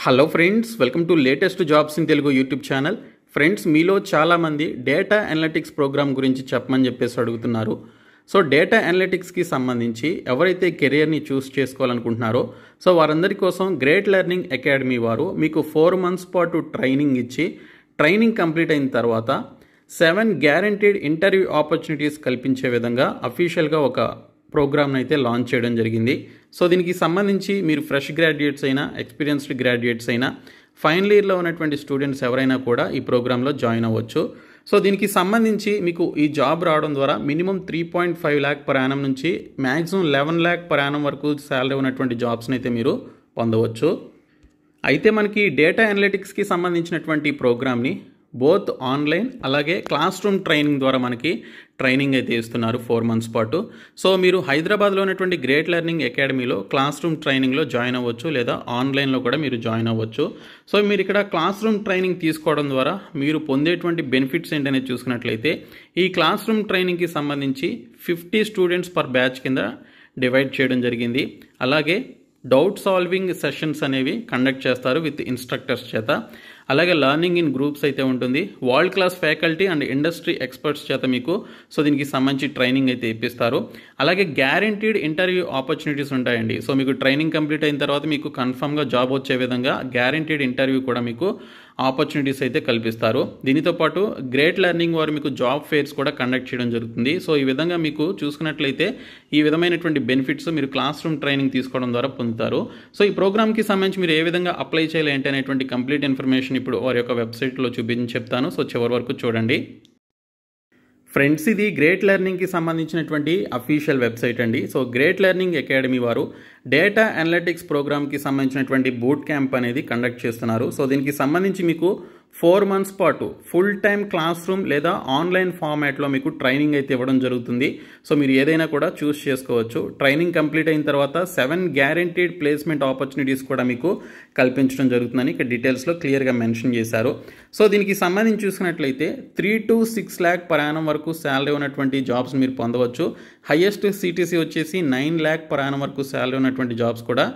Hello friends welcome to latest jobs in Telugu YouTube channel friends మీలో చాలామంది data analytics programme గురించి చెప్పమని చెప్పేసి అడుగుతున్నారు. సో డేటా అనలిటిక్స్కి సంబంధించి ఎవరైతే కెరియర్ని చూస్ చేసుకోవాలనుకుంటున్నారో సో వారందరి కోసం గ్రేట్ లెర్నింగ్ అకాడమీ వారు మీకు ఫోర్ మంత్స్ పాటు ట్రైనింగ్ ఇచ్చి ట్రైనింగ్ కంప్లీట్ అయిన తర్వాత సెవెన్ గ్యారంటీడ్ ఇంటర్వ్యూ ఆపర్చునిటీస్ కల్పించే విధంగా అఫీషియల్గా ఒక ప్రోగ్రామ్ని అయితే లాంచ్ చేయడం జరిగింది. సో దీనికి సంబంధించి మీరు ఫ్రెష్ గ్రాడ్యుయేట్స్ అయినా ఎక్స్పీరియన్స్డ్ గ్రాడ్యుయేట్స్ అయినా ఫైనల్ ఇయర్లో ఉన్నటువంటి స్టూడెంట్స్ ఎవరైనా కూడా ఈ ప్రోగ్రాంలో జాయిన్ అవ్వచ్చు. సో దీనికి సంబంధించి మీకు ఈ జాబ్ రావడం ద్వారా minimum three point five lakh per annum నుంచి maximum eleven lakh per annum వరకు శాలరీ ఉన్నటువంటి జాబ్స్ని అయితే మీరు పొందవచ్చు. అయితే మనకి డేటా అనలిటిక్స్కి సంబంధించినటువంటి ప్రోగ్రామ్ని బోత్ ఆన్లైన్ అలాగే క్లాస్ రూమ్ ట్రైనింగ్ ద్వారా మనకి ట్రైనింగ్ అయితే ఇస్తున్నారు ఫోర్ మంత్స్ పాటు. సో మీరు హైదరాబాద్లో ఉన్నటువంటి గ్రేట్ లెర్నింగ్ అకాడమీలో క్లాస్ రూమ్ ట్రైనింగ్లో జాయిన్ అవ్వచ్చు లేదా ఆన్లైన్లో కూడా మీరు జాయిన్ అవ్వచ్చు. సో మీరు ఇక్కడ క్లాస్ రూమ్ ట్రైనింగ్ తీసుకోవడం ద్వారా మీరు పొందేటువంటి బెనిఫిట్స్ ఏంటనేది చూసుకున్నట్లయితే ఈ క్లాస్ రూమ్ ట్రైనింగ్కి సంబంధించి ఫిఫ్టీ స్టూడెంట్స్ పర్ బ్యాచ్ కింద డివైడ్ చేయడం జరిగింది. అలాగే డౌట్ సాల్వింగ్ సెషన్స్ అనేవి కండక్ట్ చేస్తారు విత్ ఇన్స్ట్రక్టర్స్ చేత. అలాగే లర్నింగ్ ఇన్ గ్రూప్స్ అయితే ఉంటుంది. World class faculty and industry experts చేత మీకు సో దీనికి సంబంధించి ట్రైనింగ్ అయితే ఇప్పిస్తారు. అలాగే గ్యారంటీడ్ ఇంటర్వ్యూ ఆపర్చునిటీస్ ఉంటాయండి. సో మీకు ట్రైనింగ్ కంప్లీట్ అయిన తర్వాత మీకు కన్ఫర్మ్గా జాబ్ వచ్చే విధంగా గ్యారంటీడ్ ఇంటర్వ్యూ కూడా మీకు ఆపర్చునిటీస్ అయితే కల్పిస్తారు. దీనితో పాటు గ్రేట్ లెర్నింగ్ వారు మీకు జాబ్ ఫేర్స్ కూడా కండక్ట్ చేయడం జరుగుతుంది. సో ఈ విధంగా మీకు చూసుకున్నట్లయితే ఈ విధమైనటువంటి బెనిఫిట్స్ మీరు క్లాస్ రూమ్ ట్రైనింగ్ తీసుకోవడం ద్వారా పొందుతారు. సో ఈ ప్రోగ్రామ్కి సంబంధించి మీరు ఏ విధంగా అప్లై చేయాలి ఏంటి అనేటువంటి కంప్లీట్ ఇన్ఫర్మేషన్ ఇప్పుడు వారి యొక్క వెబ్సైట్లో చూపించి చెప్తాను. సో చివరి వరకు చూడండి. ఫ్రెండ్స్ ఇది గ్రేట్ లెర్నింగ్కి సంబంధించినటువంటి అఫీషియల్ వెబ్సైట్ అండి. సో గ్రేట్ లెర్నింగ్ అకాడమీ వారు డేటా అనలిటిక్స్ ప్రోగ్రామ్కి సంబంధించినటువంటి బూట్ క్యాంప్ అనేది కండక్ట్ చేస్తున్నారు. సో దీనికి సంబంధించి మీకు ఫోర్ మంత్స్ పాటు ఫుల్ టైం క్లాస్ రూమ్ లేదా ఆన్లైన్ ఫార్మాట్లో మీకు ట్రైనింగ్ అయితే ఇవ్వడం జరుగుతుంది. సో మీరు ఏదైనా కూడా చూస్ చేసుకోవచ్చు. ట్రైనింగ్ కంప్లీట్ అయిన తర్వాత సెవెన్ గ్యారంటీడ్ ప్లేస్మెంట్ ఆపర్చునిటీస్ కూడా మీకు కల్పించడం జరుగుతుందని ఇక్కడ డీటెయిల్స్లో క్లియర్గా మెన్షన్ చేశారు. సో దీనికి సంబంధించి చూసుకున్నట్లయితే త్రీ టు సిక్స్ ల్యాక్ ప్రయాణం వరకు శాలరీ ఉన్నటువంటి జాబ్స్ మీరు పొందవచ్చు. హయ్యెస్ట్ సిటీసీ వచ్చేసి నైన్ ల్యాక్ ప్రయాణం వరకు శాలరీ ఉన్నటువంటి జాబ్స్ కూడా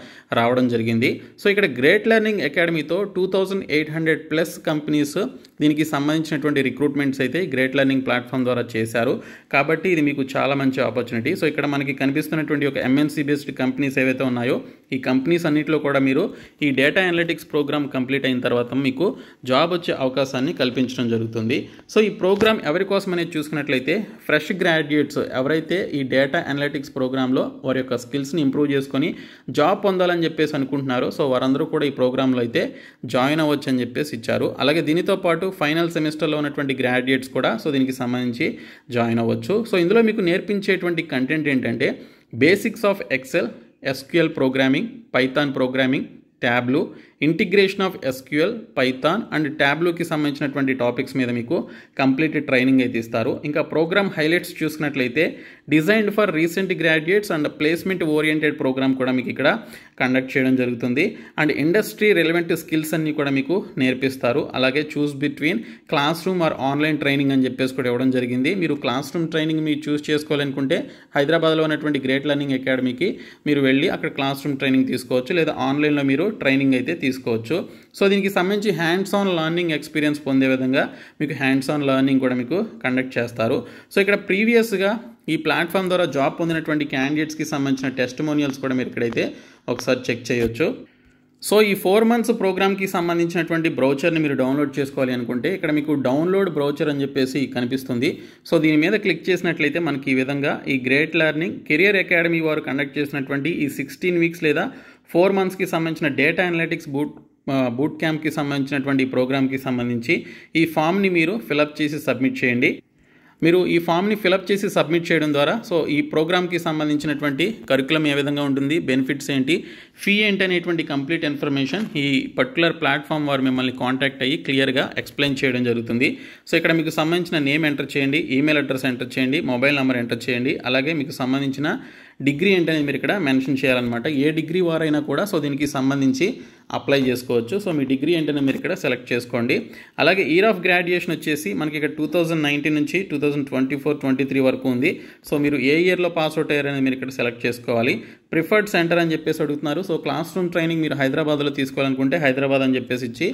రావడం జరిగింది. సో ఇక్కడ great learning అకాడమీతో two thousand eight hundred plus companies దీనికి సంబంధించినటువంటి రిక్రూట్మెంట్స్ అయితే గ్రేట్ లెర్నింగ్ ప్లాట్ఫామ్ ద్వారా చేశారు. కాబట్టి ఇది మీకు చాలా మంచి ఆపర్చునిటీ సో ఇక్కడ మనకి కనిపిస్తున్నటువంటి ఒక ఎంఎన్సీ బేస్డ్ కంపెనీస్ ఏవైతే ఉన్నాయో ఈ కంపెనీస్ అన్నింటిలో కూడా మీరు ఈ డేటా అనలిటిక్స్ ప్రోగ్రామ్ కంప్లీట్ అయిన తర్వాత మీకు జాబ్ వచ్చే అవకాశాన్ని కల్పించడం జరుగుతుంది. సో ఈ ప్రోగ్రామ్ ఎవరి కోసం అనేది చూసుకున్నట్లయితే ఫ్రెష్ గ్రాడ్యుయేట్స్ ఎవరైతే ఈ డేటా అనలిటిక్స్ ప్రోగ్రాంలో వారి యొక్క స్కిల్స్ని ఇంప్రూవ్ చేసుకొని జాబ్ పొందాలని చెప్పేసి అనుకుంటున్నారో సో వారందరూ కూడా ఈ ప్రోగ్రాంలో అయితే జాయిన్ అవ్వచ్చు అని చెప్పేసి ఇచ్చారు. అలాగే దీనితో పాటు ఫైనల్ సెమిస్టర్లో ఉన్నటువంటి గ్రాడ్యుయేట్స్ కూడా సో దీనికి సంబంధించి జాయిన్ అవ్వచ్చు. సో ఇందులో మీకు నేర్పించేటువంటి కంటెంట్ ఏంటంటే basics of Excel SQL programming Python programming Tableau integration of SQL Python and ట్యాబ్లోకి సంబంధించినటువంటి టాపిక్స్ మీద మీకు కంప్లీట్ ట్రైనింగ్ అయితే ఇస్తారు. ఇంకా ప్రోగ్రామ్ హైలైట్స్ చూసుకున్నట్లయితే designed for recent graduates and placement oriented programme కూడా మీకు ఇక్కడ కండక్ట్ చేయడం జరుగుతుంది. అండ్ ఇండస్ట్రీ రిలవెంట్ స్కిల్స్ అన్ని కూడా మీకు నేర్పిస్తారు. అలాగే choose between classroom or online training అని చెప్పేసి కూడా ఇవ్వడం జరిగింది. మీరు క్లాస్ రూమ్ ట్రైనింగ్ మీరు చూస్ చేసుకోవాలనుకుంటే హైదరాబాద్లో ఉన్నటువంటి గ్రేట్ లెర్నింగ్ అకాడమీకి మీరు వెళ్ళి అక్కడ క్లాస్ రూమ్ ట్రైనింగ్ తీసుకోవచ్చు. లేదా ఆన్లైన్లో మీరు ట్రైనింగ్ అయితే తీసుకోవచ్చు. సో దీనికి సంబంధించి హ్యాండ్స్ ఆన్ లర్నింగ్ ఎక్స్పీరియన్స్ పొందే విధంగా మీకు హ్యాండ్స్ ఆన్ లర్నింగ్ కూడా మీకు కండక్ట్ చేస్తారు. సో ఇక్కడ ప్రీవియస్గా ఈ ప్లాట్ఫామ్ ద్వారా జాబ్ పొందినటువంటి క్యాండిడేట్స్కి సంబంధించిన టెస్టిమోనియల్స్ కూడా మీరు ఇక్కడైతే ఒకసారి చెక్ చేయొచ్చు. సో ఈ ఫోర్ మంత్స్ ప్రోగ్రామ్కి సంబంధించినటువంటి బ్రౌచర్ని మీరు డౌన్లోడ్ చేసుకోవాలి అనుకుంటే ఇక్కడ మీకు డౌన్లోడ్ బ్రౌచర్ అని చెప్పేసి కనిపిస్తుంది. సో దీని మీద క్లిక్ చేసినట్లయితే మనకి ఈ విధంగా ఈ గ్రేట్ లెర్నింగ్ కెరియర్ అకాడమీ వారు కండక్ట్ చేసినటువంటి ఈ సిక్స్టీన్ వీక్స్ లేదా ఫోర్ మంత్స్కి సంబంధించిన డేటా అనలిటిక్స్ బూట్ బూట్ క్యాంప్కి సంబంధించినటువంటి ప్రోగ్రామ్కి సంబంధించి ఈ ఫామ్ని మీరు ఫిలప్ చేసి సబ్మిట్ చేయండి. మీరు ఈ ఫామ్ని ఫిలప్ చేసి సబ్మిట్ చేయడం ద్వారా సో ఈ ప్రోగ్రామ్కి సంబంధించినటువంటి కరికులం ఏ విధంగా ఉంటుంది బెనిఫిట్స్ ఏంటి ఫీ ఏంటి అనేటువంటి కంప్లీట్ ఇన్ఫర్మేషన్ ఈ పర్టికులర్ ప్లాట్ఫామ్ వారు మిమ్మల్ని కాంటాక్ట్ అయ్యి క్లియర్గా ఎక్స్ప్లెయిన్ చేయడం జరుగుతుంది. సో ఇక్కడ మీకు సంబంధించిన నేమ్ ఎంటర్ చేయండి ఈమెయిల్ అడ్రస్ ఎంటర్ చేయండి మొబైల్ నెంబర్ ఎంటర్ చేయండి అలాగే మీకు సంబంధించిన డిగ్రీ ఏంటనేది మీరు ఇక్కడ మెన్షన్ చేయాలన్నమాట. ఏ డిగ్రీ వారైనా కూడా సో దీనికి సంబంధించి అప్లై చేసుకోవచ్చు. సో మీ డిగ్రీ ఏంటనే మీరు ఇక్కడ సెలెక్ట్ చేసుకోండి. అలాగే ఇయర్ ఆఫ్ గ్రాడ్యుయేషన్ వచ్చేసి మనకి ఇక్కడ టూ థౌజండ్ నైన్టీన్ నుంచి two thousand twenty four twenty three వరకు ఉంది. సో మీరు ఏ ఇయర్లో పాస్ అవుట్ అయ్యారనేది మీరు ఇక్కడ సెలెక్ట్ చేసుకోవాలి. ప్రిఫర్డ్ సెంటర్ అని చెప్పేసి అడుగుతున్నారు. సో క్లాస్ రూమ్ ట్రైనింగ్ మీరు హైదరాబాద్లో తీసుకోవాలనుకుంటే హైదరాబాద్ అని చెప్పేసి ఇచ్చి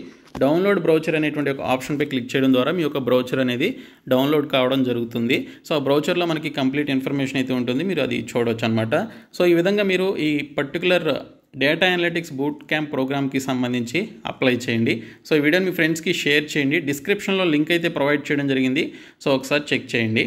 డౌన్లోడ్ బ్రౌచర్ అనేటువంటి ఒక ఆప్షన్పై క్లిక్ చేయడం ద్వారా మీ యొక్క బ్రౌచర్ అనేది డౌన్లోడ్ కావడం జరుగుతుంది. సో ఆ బ్రౌచర్లో మనకి కంప్లీట్ ఇన్ఫర్మేషన్ అయితే ఉంటుంది. మీరు అది చూడవచ్చు అనమాట సో ఈ విధంగా మీరు ఈ particular data analytics boot camp ప్రోగ్రామ్కి సంబంధించి అప్లై చేయండి. సో ఈ వీడియోని మీ ఫ్రెండ్స్కి షేర్ చేయండి. డిస్క్రిప్షన్లో లింక్ అయితే ప్రొవైడ్ చేయడం జరిగింది. సో ఒకసారి చెక్ చేయండి.